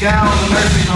gal in the nursery